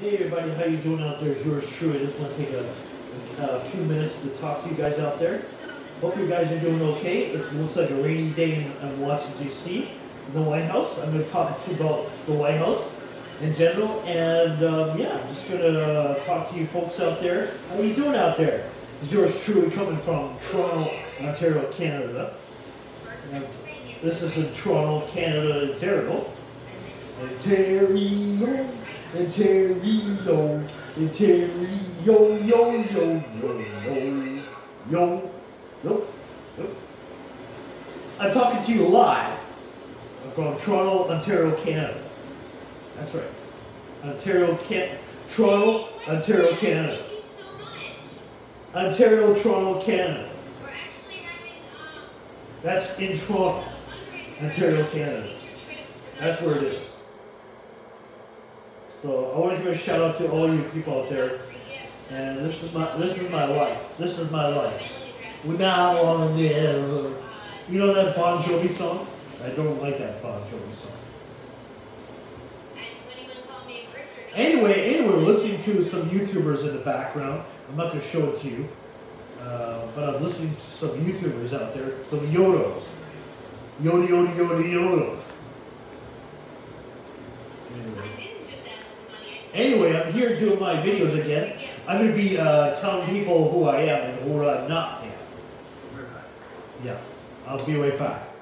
Hey everybody, how you doing out there? It's yours truly. I just want to take a, a, few minutes to talk to you guys out there. Hope you guys are doing okay. It looks like a rainy day in, in Washington D.C. the White House. I'm going to talk to you about the White House in general, and um, yeah, I'm just going to talk to you folks out there. How are you doing out there? It's yours truly coming from Toronto, Ontario, Canada. And this is in Toronto, Canada, Ontario. Ontario. Ontario, Ontario, yo, yo, yo, yo, yo, yo, yo. I'm talking to you live from Toronto, Ontario, Canada. That's right. Ontario, Can Toronto, Ontario, Canada. Ontario, Toronto, Canada. That's in Toronto, Ontario, Canada. That's where it is. So I want to give a shout out to all you people out there. And this is my this is my life. This is my life. We now or never. You know that Bon Jovi song? I don't like that Bon Jovi song. Anyway, anyway, we're listening to some YouTubers in the background. I'm not to show it to you. Uh, but I'm listening to some YouTubers out there, some Yodos. Yoda, Yoda, Yoda, Yodos. Anyway, I'm here doing my videos again. I'm going to be uh, telling people who I am and who I'm not. Yeah, I'll be right back.